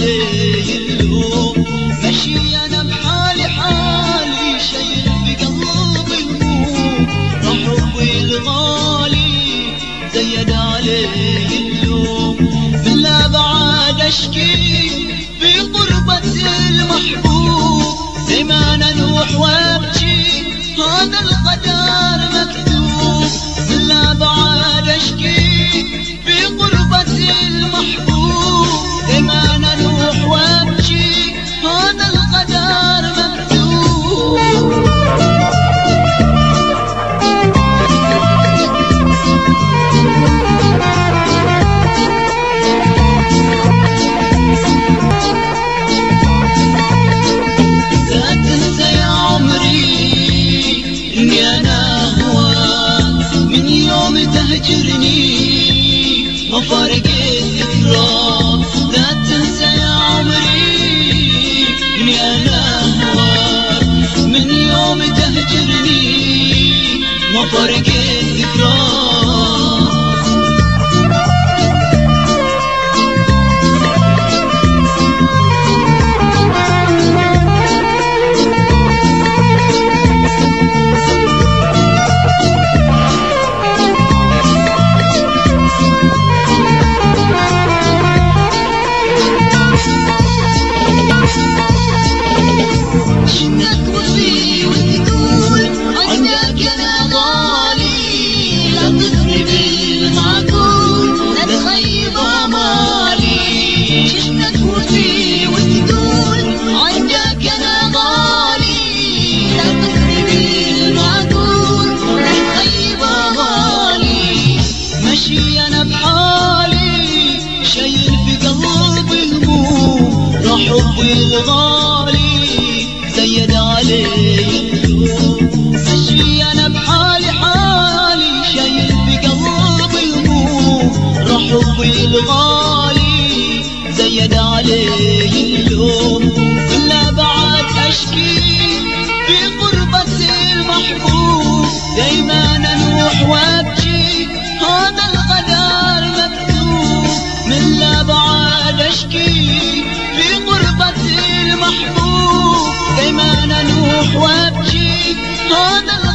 علي الهموم ماشي أنا بحالي حالي شايل بقلبي هموم محبي الغالي زين عليه اللوم بالله بعد اشكي في قربة المحبوب زمان أروح وابكي ما فارق الذكرى لا تنسى يا عمري إني أنا هواك من يوم تهجرني ما انك وفي وتقول عندك أنا غالي لا تغني بالمعقول لا تخيب امالي شفتك وفي وتقول عندك أنا غالي لا تغني بالمعقول لا تخيب امالي مشي أنا بحالي شايل في قلبي هموم راح حبي الغالي ماشي أنا بحالي حالي شايل بقلبي هموم راح حبي زيد عليه اليوم. بعد أشكي في غربة المحبوس دايما أروح وأبكي. what she on the